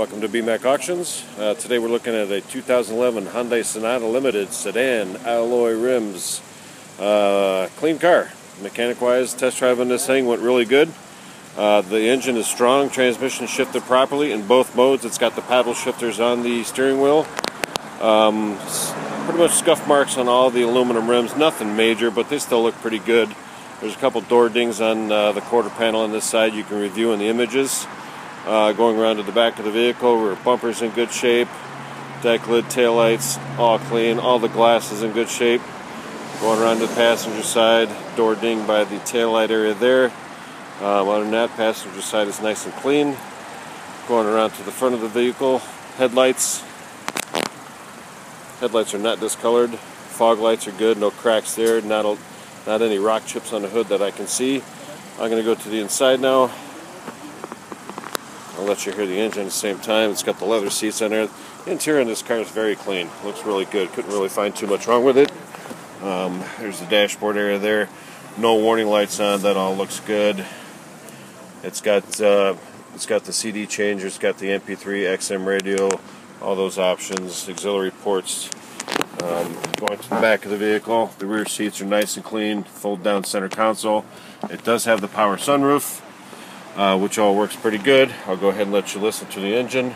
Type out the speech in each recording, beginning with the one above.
Welcome to BMAK Auctions. Uh, today we're looking at a 2011 Hyundai Sonata Limited sedan, alloy rims, uh, clean car. Mechanic-wise, test drive on this thing went really good. Uh, the engine is strong, transmission shifted properly in both modes. It's got the paddle shifters on the steering wheel. Um, pretty much scuff marks on all the aluminum rims, nothing major, but they still look pretty good. There's a couple door dings on uh, the quarter panel on this side you can review in the images. Uh, going around to the back of the vehicle, rear bumper's in good shape, deck lid, tail lights, all clean, all the glass is in good shape. Going around to the passenger side, door ding by the tail light area there. Um, other than that, passenger side is nice and clean. Going around to the front of the vehicle, headlights. Headlights are not discolored. Fog lights are good, no cracks there, not, a, not any rock chips on the hood that I can see. I'm going to go to the inside now. I'll let you hear the engine at the same time. It's got the leather seats on there. The interior in this car is very clean. Looks really good. Couldn't really find too much wrong with it. Um, there's the dashboard area there. No warning lights on. That all looks good. It's got uh, it's got the CD changer. It's got the MP3 XM radio. All those options. Auxiliary ports. Um, going to the back of the vehicle. The rear seats are nice and clean. Fold down center console. It does have the power sunroof uh, which all works pretty good. I'll go ahead and let you listen to the engine.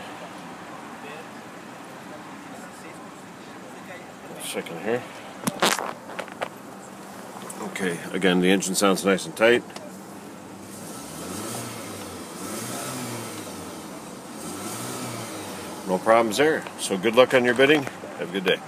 Second here. Okay, again, the engine sounds nice and tight. No problems there. So good luck on your bidding. Have a good day.